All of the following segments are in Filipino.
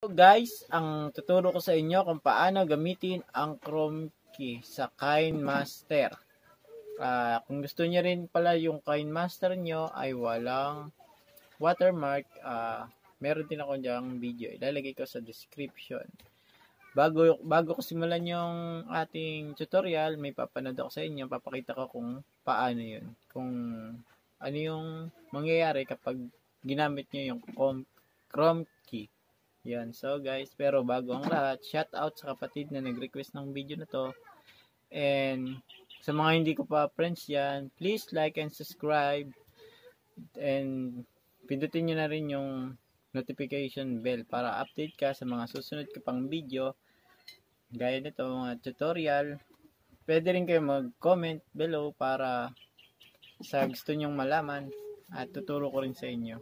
Guys, ang tuturo ko sa inyo kung paano gamitin ang Chrome key sa KineMaster. Uh, kung gusto niyo rin pala yung KineMaster nyo ay walang watermark, uh, meron din ako diyang video. Ilalagay ko sa description. Bago, bago ko simulan yung ating tutorial, may papanood ako sa inyo. Papakita ko kung paano yun. Kung ano yung mangyayari kapag ginamit nyo yung Chrome key. Yan. So guys, pero bago ang lahat, shout out sa kapatid na nag-request ng video na to. And sa mga hindi ko pa friends yan, please like and subscribe. And pindutin nyo na rin yung notification bell para update ka sa mga susunod ko pang video. Gaya nito mga tutorial. Pwede rin kayo mag-comment below para sa gusto nyong malaman at tuturo ko rin sa inyo.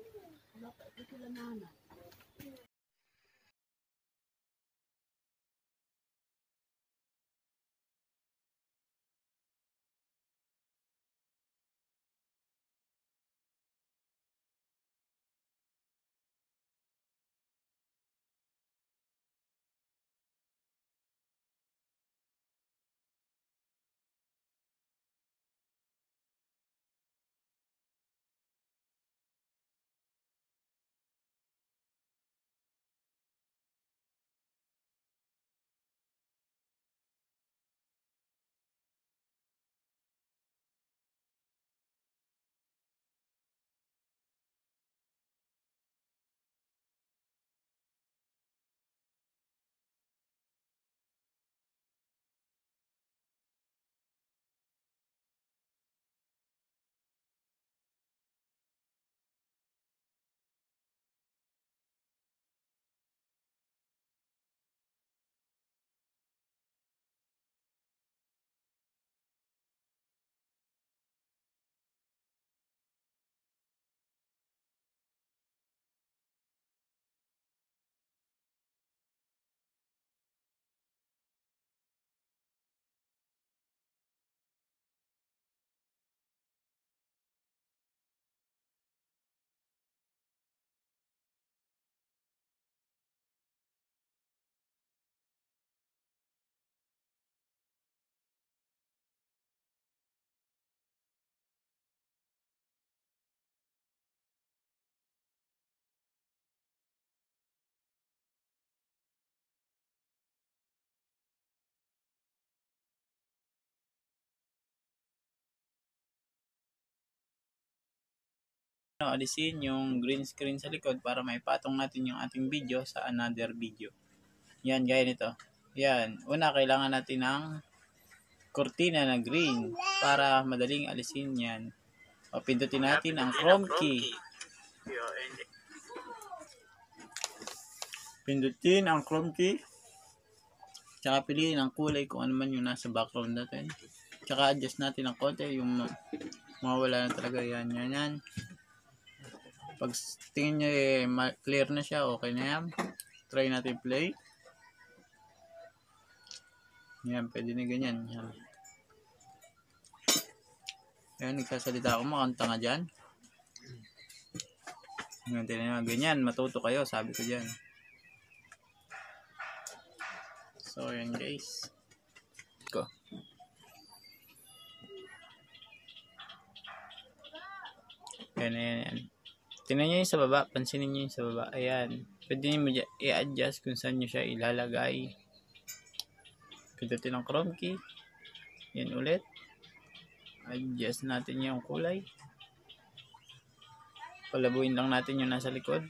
Alisin yung green screen sa likod para maipatong natin yung ating video sa another video. Yan, gaya nito. Yan. Una, kailangan natin ng cortina na green para madaling alisin yan. O, pindutin natin ang Chrome key. Pindutin ang Chrome key. Tsaka piliin ang kulay kung ano man yung nasa background natin. Tsaka adjust natin ang konti yung mawala na talaga yan. Yan, yan. Pag tingin nyo eh, clear na siya, okay na yan. Try natin play. Yan, pwede na ganyan. Yan. Ayan, nagsasalita ako, makanta nga dyan. Yan, tinan ganyan, matuto kayo, sabi ko dyan. So, yan guys. Ko. Yan, yan, yan. Tingnan nyo yung sa baba. Pansinin nyo yung sa baba. Ayan. Pwede nyo i-adjust kung saan nyo siya ilalagay. Pindutin ang chrome key. Yan ulit. Adjust natin yung kulay. Palabuin lang natin yung nasa likod.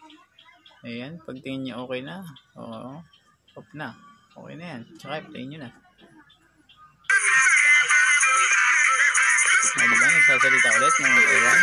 Ayan. Pagtingin nyo okay na. Oo. Off na. Okay na yan. Tsaka play nyo na. Ano ba? Nagsasalita ulit ng ewan?